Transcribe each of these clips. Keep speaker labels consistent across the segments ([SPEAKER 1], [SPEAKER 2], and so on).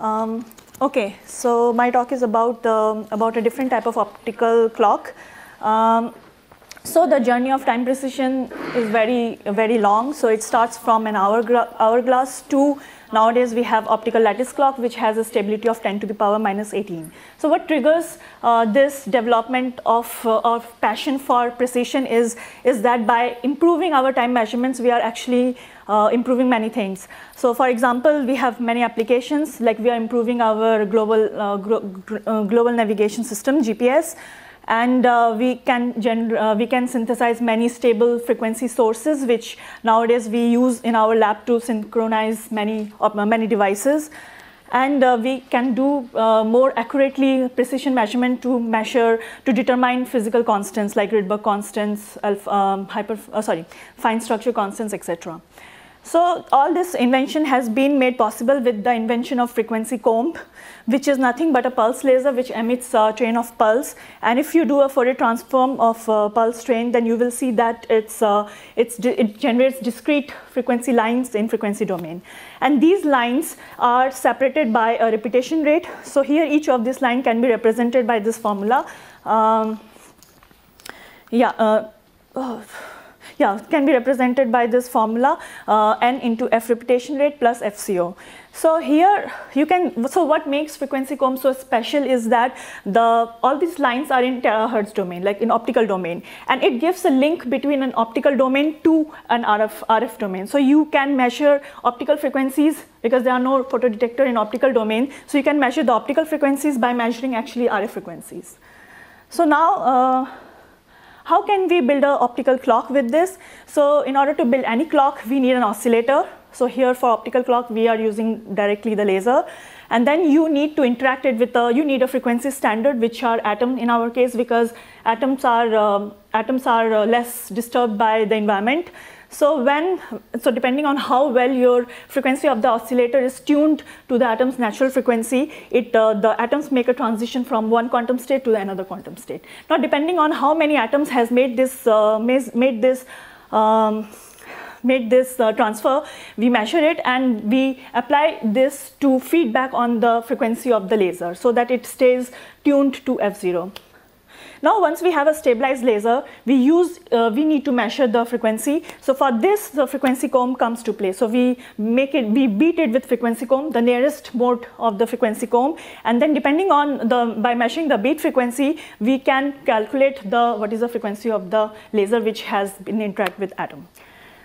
[SPEAKER 1] Um, okay, so my talk is about, um, about a different type of optical clock. Um, so the journey of time precision is very, very long. So it starts from an hour hourglass to nowadays we have optical lattice clock which has a stability of 10 to the power minus 18. So what triggers uh, this development of, uh, of passion for precision is, is that by improving our time measurements we are actually uh, improving many things. So for example, we have many applications like we are improving our global, uh, uh, global navigation system, GPS, and uh, we can uh, we can synthesize many stable frequency sources which nowadays we use in our lab to synchronize many uh, many devices. And uh, we can do uh, more accurately precision measurement to measure to determine physical constants like Rydberg constants alpha, um, hyper uh, sorry fine structure constants etc so all this invention has been made possible with the invention of frequency comb, which is nothing but a pulse laser which emits a train of pulse. And if you do a Fourier transform of pulse train, then you will see that it's, uh, it's it generates discrete frequency lines in frequency domain. And these lines are separated by a repetition rate. So here each of this line can be represented by this formula. Um, yeah. Uh, oh yeah, can be represented by this formula uh, n into f repetition rate plus FCO. So here you can, so what makes frequency comb so special is that the all these lines are in terahertz domain, like in optical domain, and it gives a link between an optical domain to an RF, RF domain. So you can measure optical frequencies because there are no photodetector in optical domain. So you can measure the optical frequencies by measuring actually RF frequencies. So now, uh, how can we build an optical clock with this? So in order to build any clock, we need an oscillator. So here for optical clock, we are using directly the laser. And then you need to interact it with a, you need a frequency standard, which are atom in our case, because atoms are, um, atoms are uh, less disturbed by the environment. So when, so depending on how well your frequency of the oscillator is tuned to the atom's natural frequency, it, uh, the atoms make a transition from one quantum state to another quantum state. Now depending on how many atoms has made this, uh, made this um, made this uh, transfer, we measure it and we apply this to feedback on the frequency of the laser so that it stays tuned to F0. Now once we have a stabilized laser, we use, uh, we need to measure the frequency. So for this, the frequency comb comes to play. So we make it, we beat it with frequency comb, the nearest mode of the frequency comb. And then depending on the, by measuring the beat frequency, we can calculate the, what is the frequency of the laser which has been interact with atom.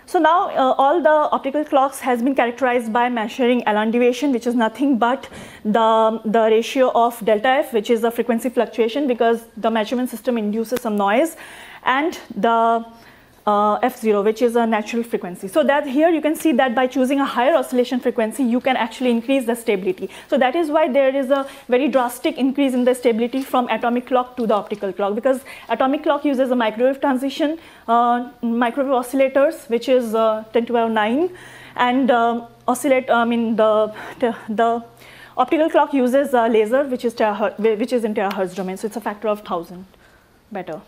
[SPEAKER 1] So now uh, all the optical clocks has been characterized by measuring Allan deviation, which is nothing but the, the ratio of delta f, which is the frequency fluctuation because the measurement system induces some noise, and the uh, f0, which is a natural frequency. So that here you can see that by choosing a higher oscillation frequency, you can actually increase the stability. So that is why there is a very drastic increase in the stability from atomic clock to the optical clock because atomic clock uses a microwave transition, uh, microwave oscillators, which is uh, 10 to power 9, and um, oscillate, I mean the, the optical clock uses a laser, which is, which is in terahertz domain, so it's a factor of 1000 better.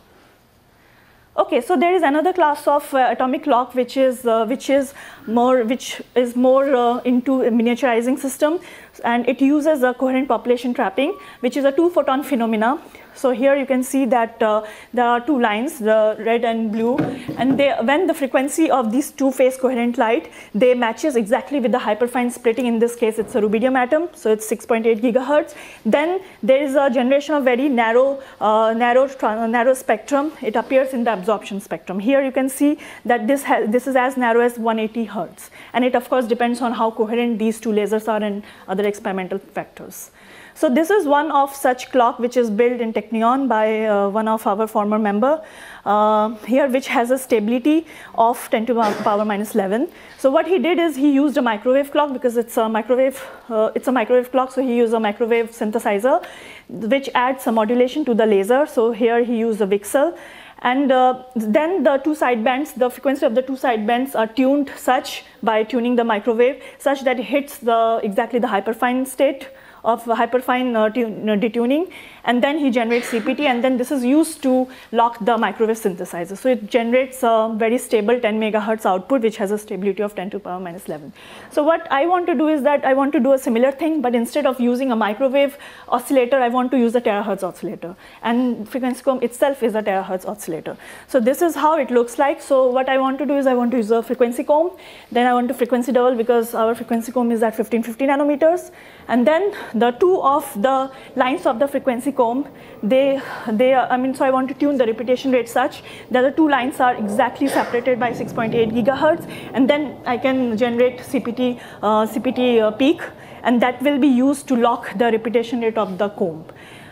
[SPEAKER 1] Okay, so there is another class of uh, atomic clock which is uh, which is more which is more uh, into a miniaturizing system, and it uses a coherent population trapping, which is a two photon phenomena so here you can see that uh, there are two lines, the red and blue, and they, when the frequency of these two phase coherent light, they matches exactly with the hyperfine splitting. In this case, it's a rubidium atom, so it's 6.8 gigahertz. Then there is a generation of very narrow, uh, narrow, narrow spectrum. It appears in the absorption spectrum. Here you can see that this, this is as narrow as 180 hertz. And it of course depends on how coherent these two lasers are and other experimental factors. So this is one of such clock which is built in Technion by uh, one of our former member uh, here which has a stability of 10 to the power minus 11. So what he did is he used a microwave clock because it's a microwave, uh, it's a microwave clock so he used a microwave synthesizer which adds some modulation to the laser. So here he used a VCSEL and uh, then the two sidebands, the frequency of the two sidebands are tuned such by tuning the microwave such that it hits the exactly the hyperfine state of hyperfine uh, detuning and then he generates CPT, and then this is used to lock the microwave synthesizer. So it generates a very stable 10 megahertz output, which has a stability of 10 to the power minus 11. So what I want to do is that I want to do a similar thing, but instead of using a microwave oscillator, I want to use a terahertz oscillator. And frequency comb itself is a terahertz oscillator. So this is how it looks like. So what I want to do is I want to use a frequency comb, then I want to frequency double because our frequency comb is at 1550 nanometers. And then the two of the lines of the frequency comb, they, they I mean, so I want to tune the repetition rate such that the two lines are exactly separated by 6.8 gigahertz. And then I can generate CPT, uh, CPT uh, peak, and that will be used to lock the repetition rate of the comb.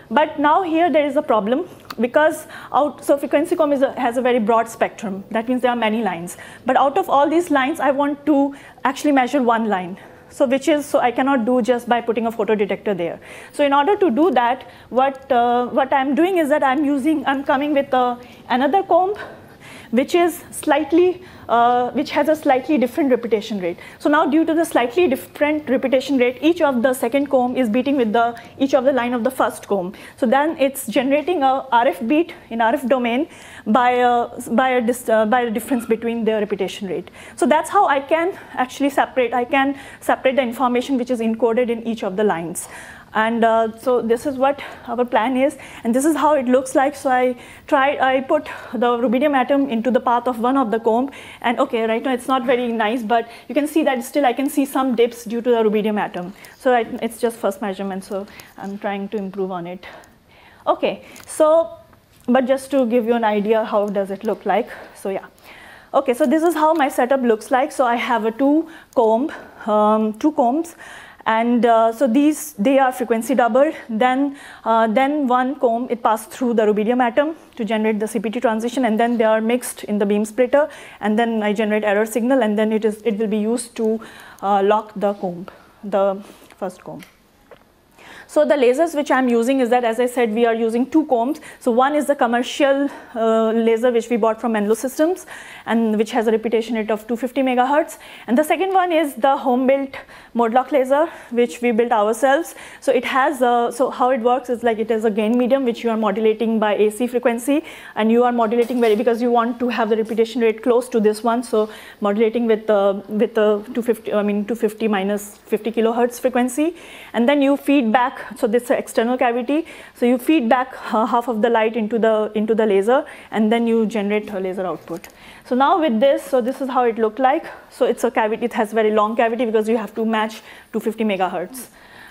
[SPEAKER 1] But now here there is a problem because out, so frequency comb a, has a very broad spectrum. That means there are many lines. But out of all these lines, I want to actually measure one line. So which is, so I cannot do just by putting a photodetector there. So in order to do that, what, uh, what I'm doing is that I'm using, I'm coming with uh, another comb which is slightly, uh, which has a slightly different repetition rate. So now due to the slightly different repetition rate, each of the second comb is beating with the, each of the line of the first comb. So then it's generating a RF beat in RF domain by a, by a, uh, by a difference between the repetition rate. So that's how I can actually separate, I can separate the information which is encoded in each of the lines. And uh, so this is what our plan is, and this is how it looks like. So I tried, I put the rubidium atom into the path of one of the comb, and okay, right now it's not very nice, but you can see that still I can see some dips due to the rubidium atom. So I, it's just first measurement, so I'm trying to improve on it. Okay, so, but just to give you an idea, how does it look like? So yeah. Okay, so this is how my setup looks like. So I have a two comb, um, two combs, and uh, so these, they are frequency doubled. Then, uh, then one comb, it passed through the rubidium atom to generate the CPT transition, and then they are mixed in the beam splitter, and then I generate error signal, and then it, is, it will be used to uh, lock the comb, the first comb. So the lasers which I'm using is that, as I said, we are using two combs. So one is the commercial uh, laser which we bought from Menlo Systems and which has a repetition rate of 250 megahertz. And the second one is the home-built mode-lock laser which we built ourselves. So it has, a, so how it works is like it is a gain medium which you are modulating by AC frequency and you are modulating very, because you want to have the repetition rate close to this one. So modulating with, uh, with the 250, I mean 250 minus 50 kilohertz frequency. And then you feed back back, so this is external cavity. So you feed back uh, half of the light into the, into the laser and then you generate a laser output. So now with this, so this is how it looked like. So it's a cavity, it has very long cavity because you have to match 250 megahertz.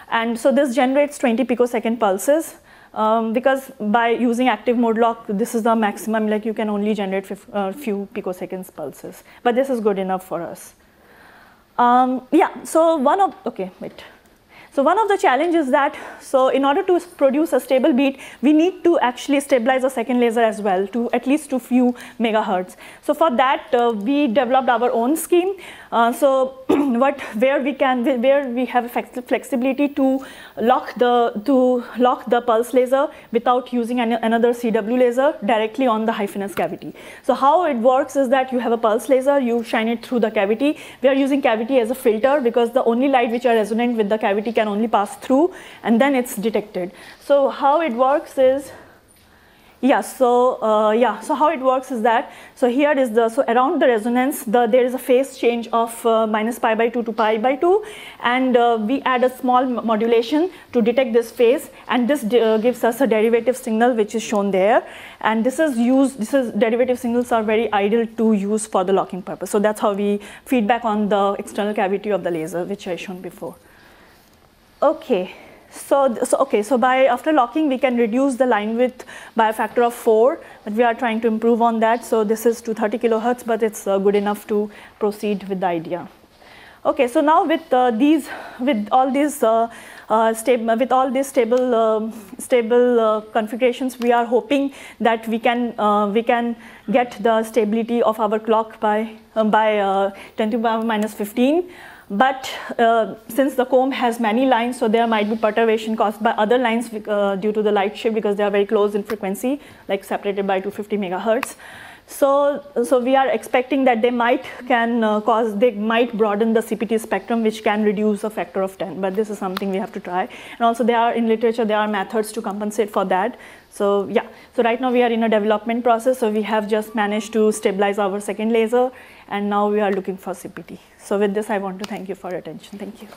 [SPEAKER 1] And so this generates 20 picosecond pulses. Um, because by using active mode lock, this is the maximum, like you can only generate uh, few picoseconds pulses. But this is good enough for us. Um, yeah, so one of, okay, wait. So one of the challenges is that, so in order to produce a stable beat, we need to actually stabilize a second laser as well to at least to few megahertz. So for that, uh, we developed our own scheme. Uh, so what, where we can, where we have flexibility to lock the, to lock the pulse laser without using an, another CW laser directly on the high-finesse cavity. So how it works is that you have a pulse laser, you shine it through the cavity. We are using cavity as a filter because the only light which are resonant with the cavity can only pass through and then it's detected. So how it works is, yeah, so uh, yeah, so how it works is that, so here is the, so around the resonance, the, there is a phase change of uh, minus pi by 2 to pi by 2 and uh, we add a small modulation to detect this phase and this uh, gives us a derivative signal which is shown there and this is used, this is derivative signals are very ideal to use for the locking purpose. So that's how we feedback on the external cavity of the laser which I shown before. Okay, so, so, okay, so by after locking, we can reduce the line width by a factor of four, but we are trying to improve on that. So this is 230 kilohertz, but it's uh, good enough to proceed with the idea. Okay, so now with uh, these, with all these, uh, uh stable, with all these stable, um, stable uh, configurations, we are hoping that we can, uh, we can get the stability of our clock by, um, by 10 to the power minus 15. But uh, since the comb has many lines, so there might be perturbation caused by other lines uh, due to the light shift because they are very close in frequency, like separated by 250 megahertz. So, so we are expecting that they might can uh, cause, they might broaden the CPT spectrum, which can reduce a factor of 10, but this is something we have to try. And also there are, in literature, there are methods to compensate for that. So yeah, so right now we are in a development process, so we have just managed to stabilize our second laser, and now we are looking for CPT. So with this, I want to thank you for your attention. Thank you.